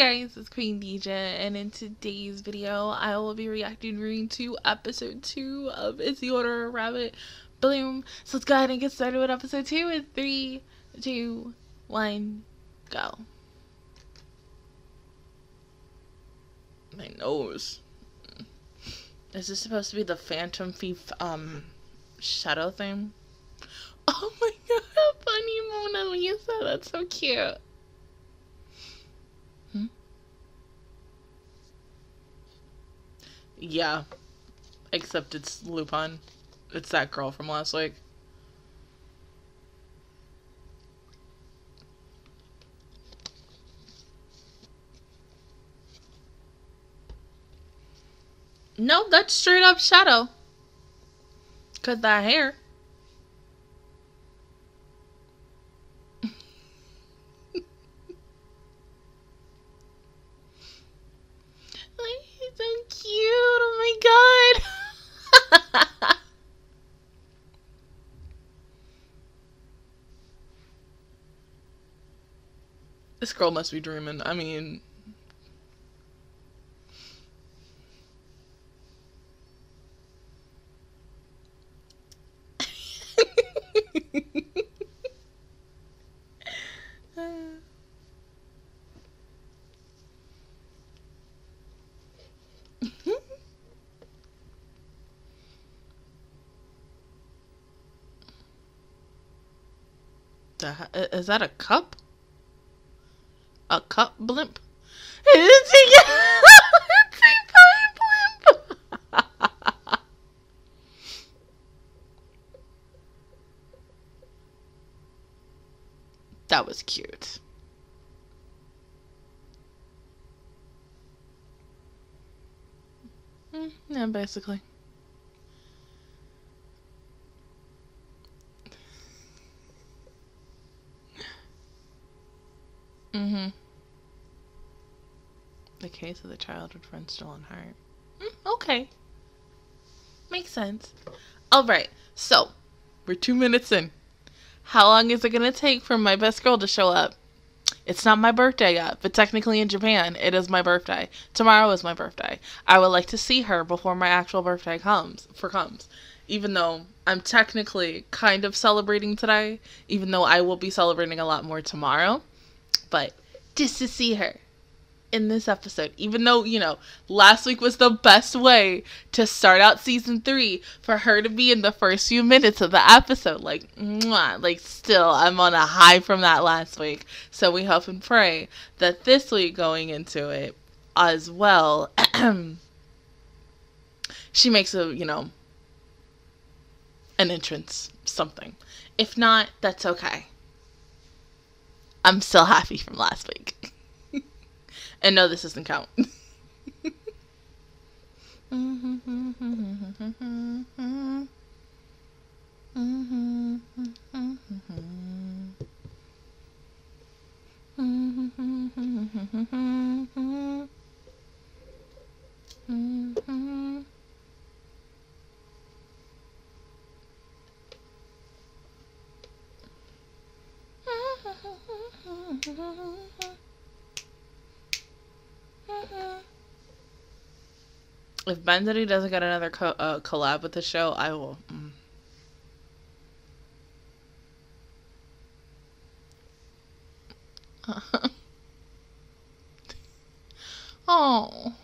guys, it's Queendija, and in today's video, I will be reacting to episode 2 of Is the Order a Rabbit? Bloom. So let's go ahead and get started with episode 2 in 3, 2, 1, go. My nose. Is this supposed to be the Phantom Thief, um, shadow thing? Oh my god, how funny Mona Lisa, that's so cute. Yeah. Except it's Lupin. It's that girl from last week. No, that's straight up Sharo. Cause that hair. He's so cute. Oh my god. this girl must be dreaming. I mean, is that a cup? A cup blimp? It's a, it's a blimp. that was cute. Mm, yeah, basically. Mm-hmm. The case of the child childhood friend stolen heart. Mm, okay. Makes sense. Alright, so we're two minutes in. How long is it gonna take for my best girl to show up? It's not my birthday yet, but technically in Japan, it is my birthday. Tomorrow is my birthday. I would like to see her before my actual birthday comes for comes. Even though I'm technically kind of celebrating today, even though I will be celebrating a lot more tomorrow but just to see her in this episode, even though, you know, last week was the best way to start out season three for her to be in the first few minutes of the episode. Like, mwah, like, still, I'm on a high from that last week. So we hope and pray that this week going into it as well, she makes a, you know, an entrance, something. If not, that's okay. I'm still happy from last week. and no, this doesn't count. If Benzity doesn't get another co- uh, collab with the show, I will. Mm. oh.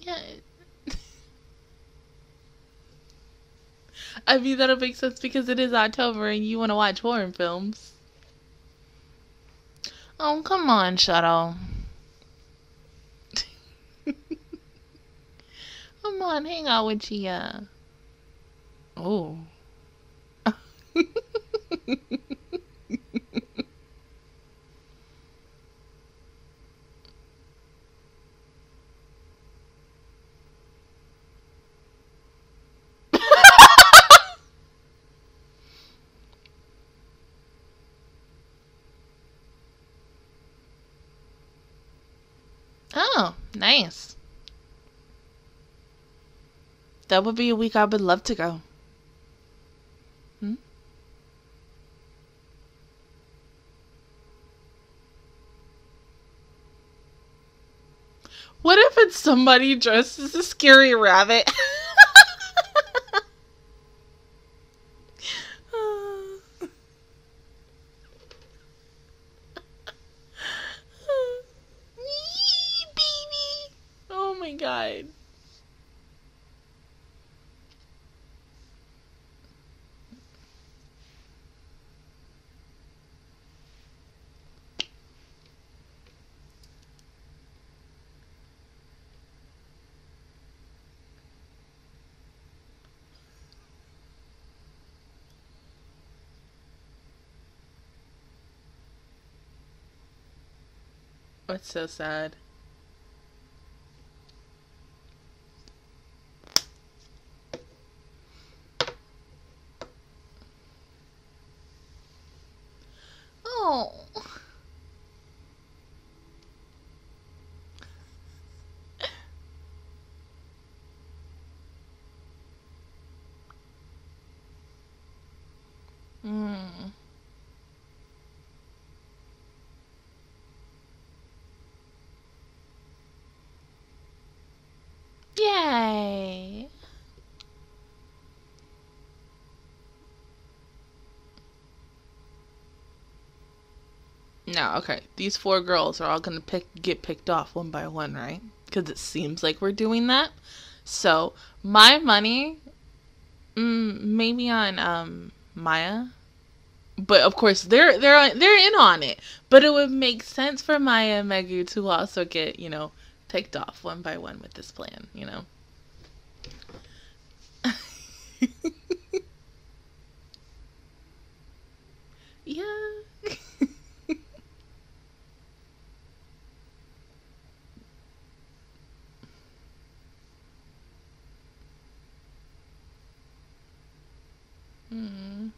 Yeah. I mean, that'll make sense because it is October and you want to watch horror films. Oh, come on, Shuttle. come on, hang out with Chiya. Oh. Oh, nice. That would be a week I would love to go. Hmm? What if it's somebody dressed as a scary rabbit? What's so sad? Oh. Mm. Yay. No, okay. These four girls are all gonna pick get picked off one by one, right? Because it seems like we're doing that. So my money, mm, maybe on um Maya, but of course they're they're they're in on it. But it would make sense for Maya and Megu to also get you know picked off one by one with this plan, you know. yeah. mm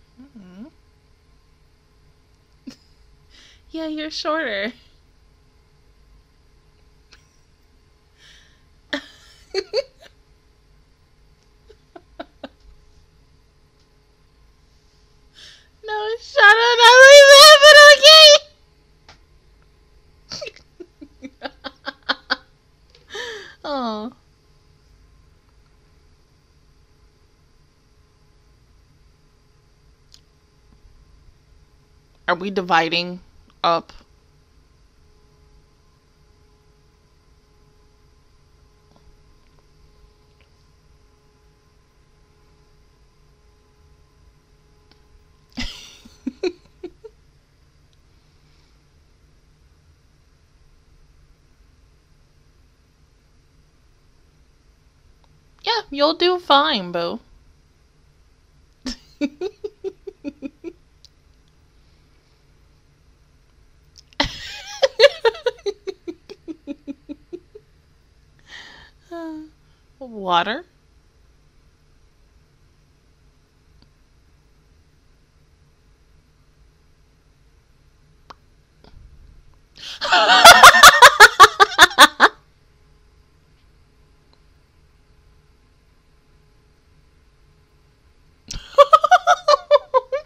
yeah, you're shorter. no, shut up, not like that, but okay. oh. Are we dividing up? yeah, you'll do fine, boo. Water.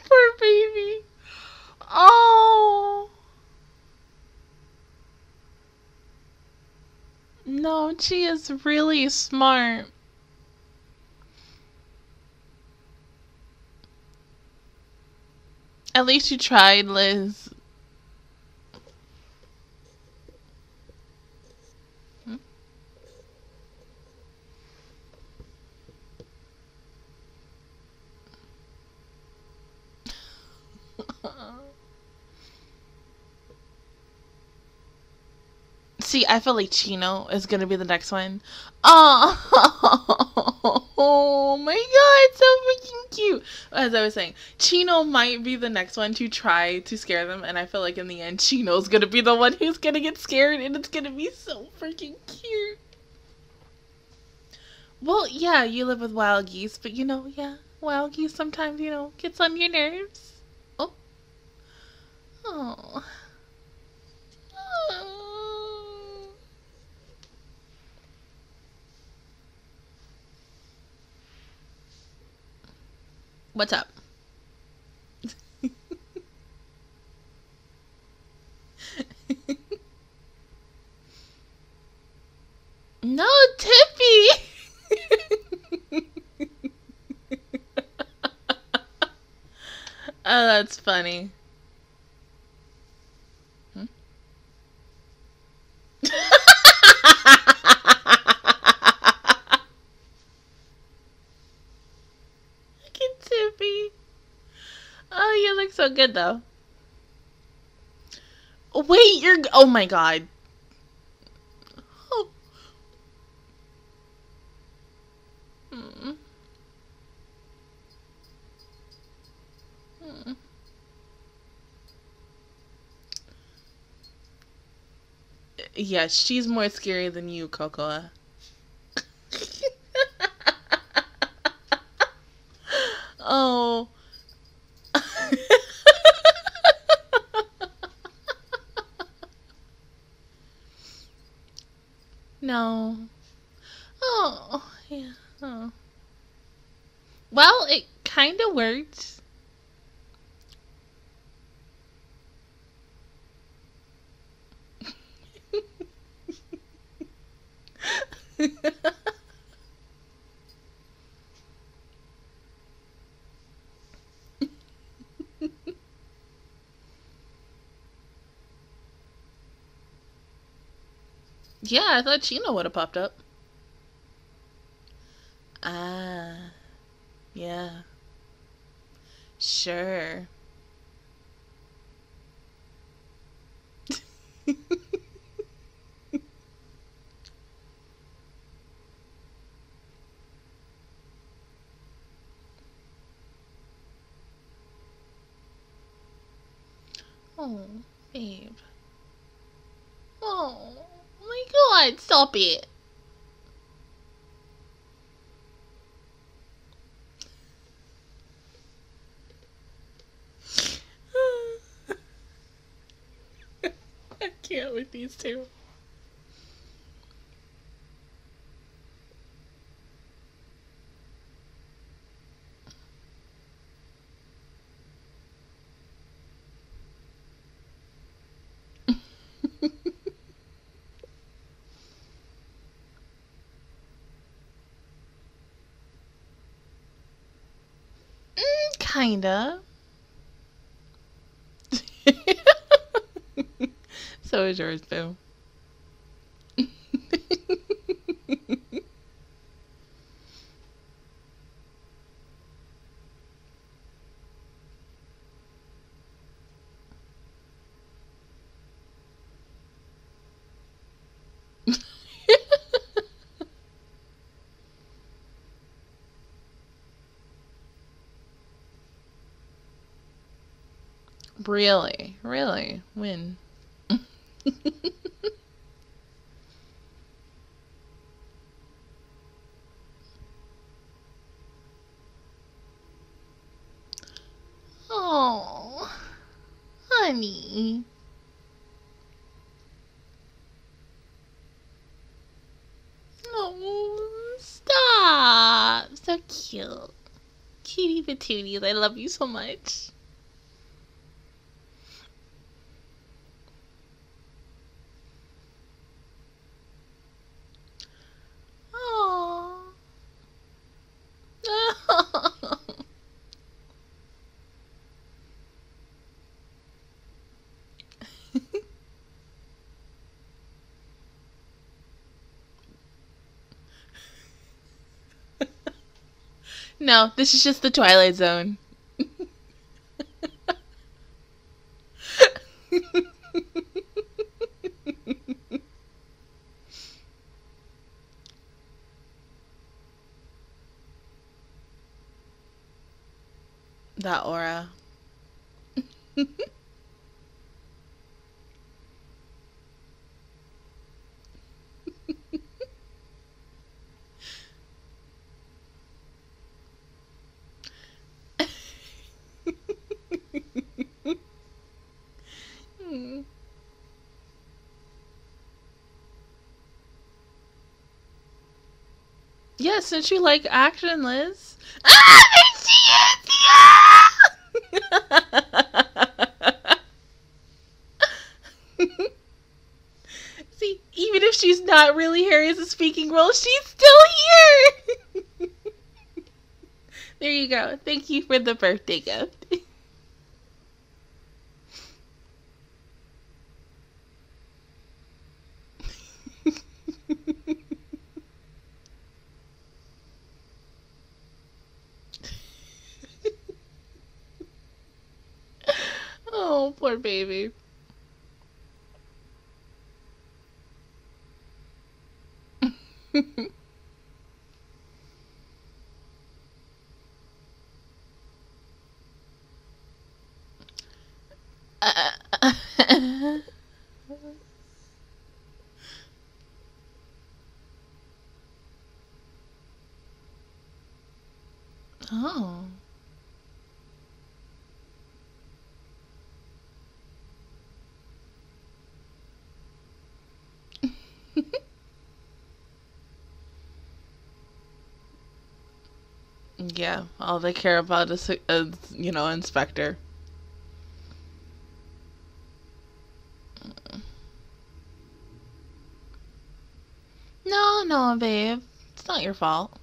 Poor baby. Oh. She is really smart. At least you tried, Liz. Hmm? See, I feel like Chino is gonna be the next one. Oh, oh my god, so freaking cute. As I was saying, Chino might be the next one to try to scare them, and I feel like in the end, Chino's gonna be the one who's gonna get scared, and it's gonna be so freaking cute. Well, yeah, you live with wild geese, but you know, yeah, wild geese sometimes, you know, gets on your nerves. Oh. Oh. What's up? no, Tippy! oh, that's funny. Good though. Wait, you're. Oh my god. Oh. Hmm. Hmm. Yes, she's more scary than you, Cocoa. oh. no. Oh, yeah. Oh. Well, it kind of worked. yeah, I thought Chino would have popped up. Ah, yeah. Sure. Oh, babe. Oh, my god, stop it. I can't with these two. Mm, kinda. so is yours, Boo. Really? Really? When? oh, honey. Oh, stop. So cute. Cutie patooties. I love you so much. Oh. No, this is just the Twilight Zone. that aura. Hmm. Yeah, since you like action, Liz. Ah, she is! Yeah! See, even if she's not really Harry's speaking role, she's still here! there you go. Thank you for the birthday gift. Baby. oh. Yeah, all they care about is, is you know, inspector. No, no, babe. It's not your fault.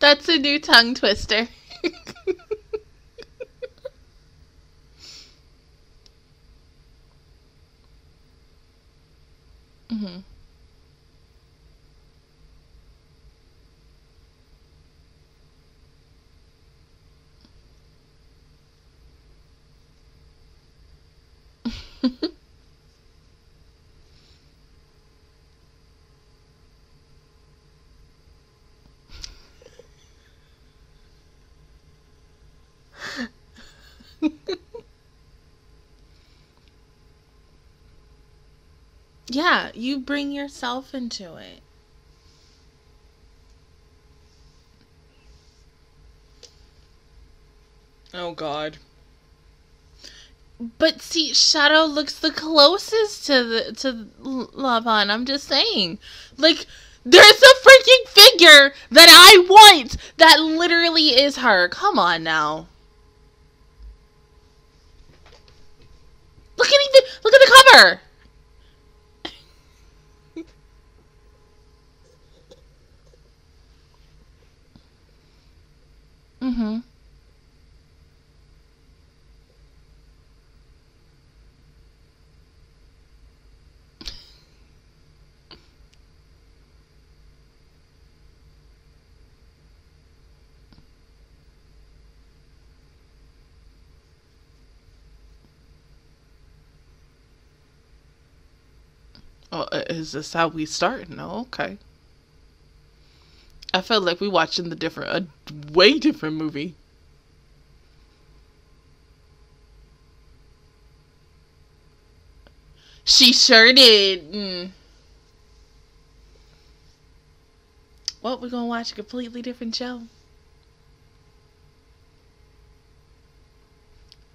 That's a new tongue twister. hmm yeah, you bring yourself into it. Oh god. But see, Sharo looks the closest to the to Lapin. I'm just saying, like, there's a freaking figure that I want that literally is her. Come on now. Look at even look at the cover. Mhm. Oh, uh, is this how we start? No, okay. I felt like we watching the different, a way different movie. She sure did. Mm. Well, we're gonna watch a completely different show.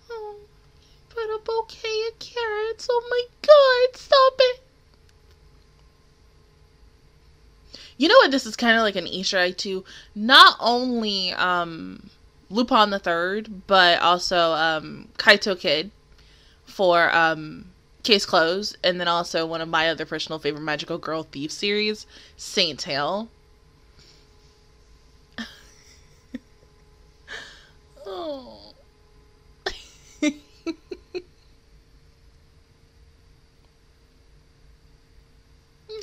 Oh, put a bouquet of carrots. Oh my god, stop it. You know what? This is kind of like an Easter egg to not only um, Lupin the Third, but also um, Kaito Kid for um, Case Closed, and then also one of my other personal favorite magical girl thief series, Saint Tail. oh.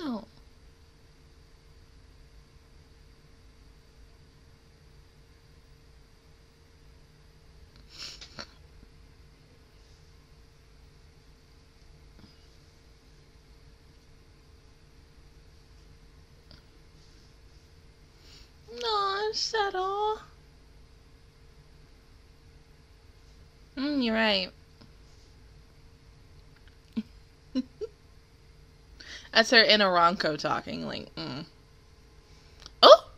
no. Sharo. Mm, you're right. That's her inner Ranko talking, like, mm. Oh!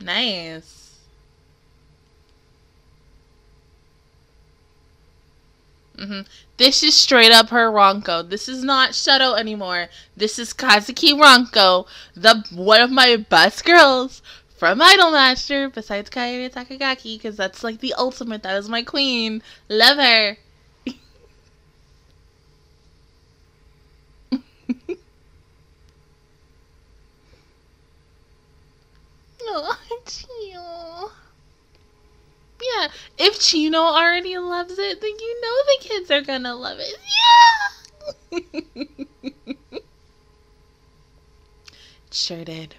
Nice. Mm-hmm. This is straight up her Ranko. This is not Sharo anymore. This is Kanzaki Ranko, the one of my best girls from Idolmaster, besides Kaede Takagaki, because that's like the ultimate. That is my queen. Love her. oh, Chio. Yeah, if Chino already loves it, then you know the kids are gonna love it. Yeah! sure did.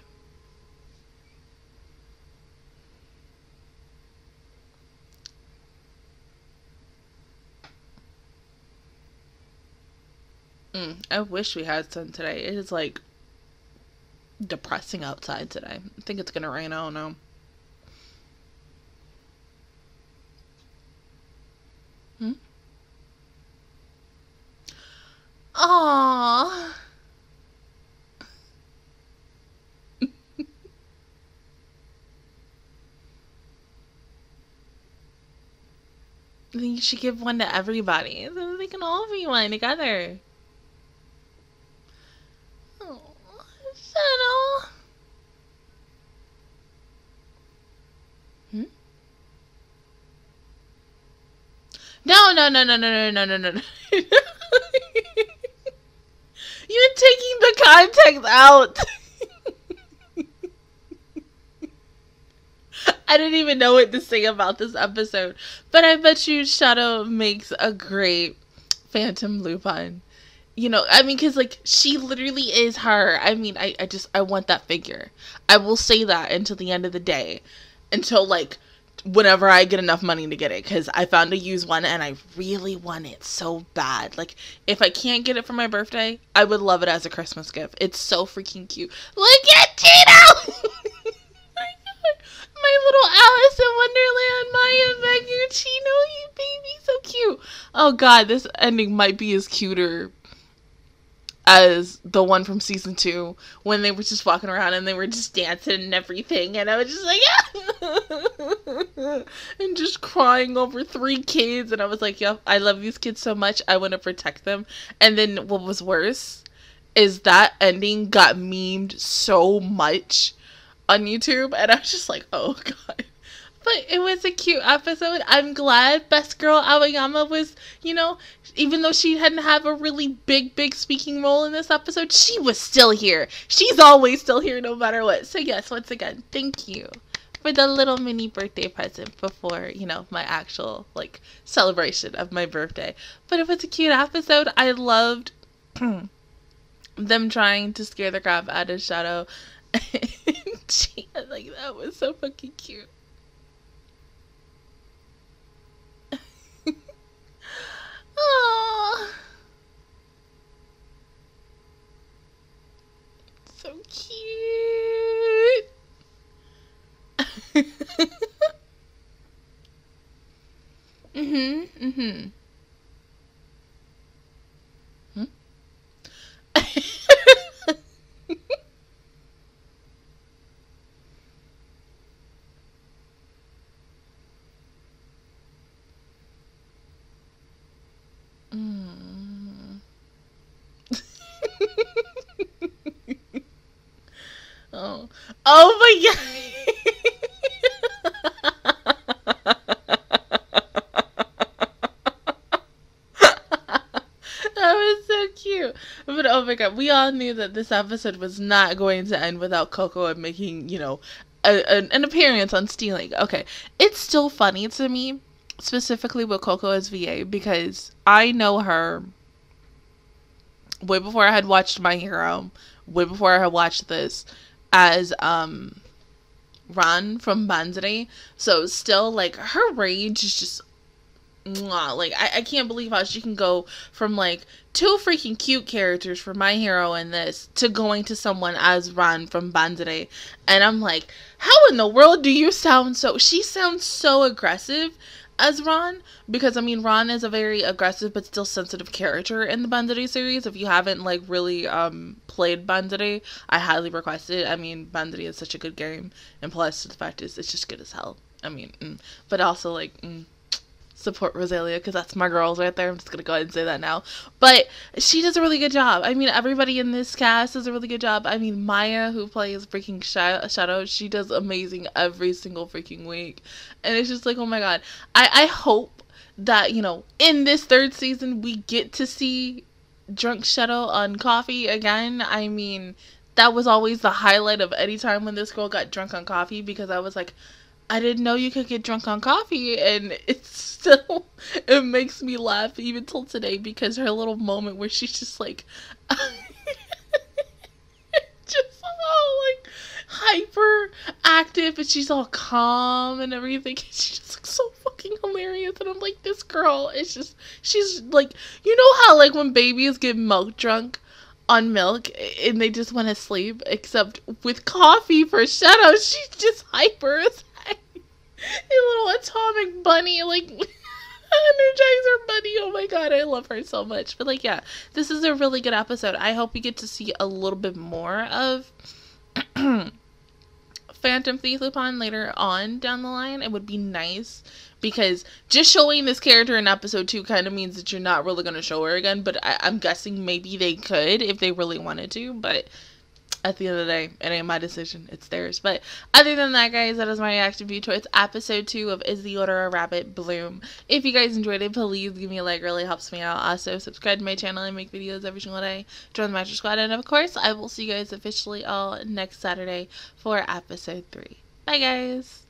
Mm, I wish we had sun today. It is like depressing outside today. I think it's gonna rain. I don't know. Hmm? Aww. I think you should give one to everybody so they can all be one together. Oh, Sharo. Hmm? No, no, no, no, no, no, no, no. You're taking the context out. I didn't even know what to say about this episode. But I bet you Sharo makes a great Phantom Lupin. You know, I mean, because, like, she literally is her. I mean, I, I just, I want that figure. I will say that until the end of the day. Until, like, whenever I get enough money to get it. Because I found a used one and I really want it so bad. Like, if I can't get it for my birthday, I would love it as a Christmas gift. It's so freaking cute. Look at Tito! Oh my little Alice in Wonderland Maya Megu Chino, you baby, so cute. Oh god, this ending might be as cuter as the one from season two when they were just walking around and they were just dancing and everything, and I was just like, yeah! and just crying over three kids, and I was like, yep, I love these kids so much, I want to protect them. And then what was worse is that ending got memed so much on YouTube, and I was just like, oh god. But it was a cute episode. I'm glad Best Girl Aoyama was, you know, even though she hadn't have a really big, big speaking role in this episode, she was still here. She's always still here no matter what. So yes, once again, thank you for the little mini birthday present before, you know, my actual like celebration of my birthday. But it was a cute episode. I loved them trying to scare the crap out of Sharo she, like that was so fucking cute. Oh, so cute. mhm, mhm. Hmm? Mm. Oh. My god. that was so cute. But oh my god, we all knew that this episode was not going to end without Cocoa making, you know, a, an appearance on Stealing. Okay. It's still funny to me specifically with Cocoa as VA because I know her way before I had watched My Hero, way before I had watched this as um Ran from Bandori. So still like her rage is just mwah, like I, I can't believe how she can go from like two freaking cute characters for my hero in this to going to someone as Ran from Bandori. And I'm like, how in the world do you sound so she sounds so aggressive as Ran because I mean Ran is a very aggressive but still sensitive character in the Bandori series. If you haven't like really um played Bandori, I highly request it. I mean Bandori is such a good game, and plus the fact is it's just good as hell. I mean, mm. but also like. Mm, support Roselia because that's my girls right there. I'm just gonna go ahead and say that now. But she does a really good job. I mean, everybody in this cast does a really good job. I mean, Maya, who plays freaking Sharo, she does amazing every single freaking week, and it's just like, oh my god. I I hope that you know in this third season we get to see drunk Sharo on coffee again. I mean. That was always the highlight of any time when this girl got drunk on coffee because I was like, I didn't know you could get drunk on coffee, and it's still it makes me laugh even till today because her little moment where she's just like, just all like hyper active, and she's all calm and everything. And she just looks so fucking hilarious. And I'm like, this girl is just, she's like, you know how like when babies get milk drunk on milk and they just want to sleep, except with coffee for Sharo, she's just hyper. A little atomic bunny, like Energizer Bunny. Oh my god, I love her so much. But like, yeah, this is a really good episode. I hope we get to see a little bit more of Phantom Thief Lupin later on down the line. It would be nice because just showing this character in episode two kind of means that you're not really going to show her again. But I- I'm guessing maybe they could if they really wanted to. But at the end of the day, it ain't my decision. It's theirs. But other than that, guys, that is my reaction view towards episode two of Is the Order a Rabbit Bloom. If you guys enjoyed it, please give me a like. Really helps me out. Also, subscribe to my channel. I make videos every single day. Join the Master Squad. And of course, I will see you guys officially all next Saturday for episode three. Bye, guys.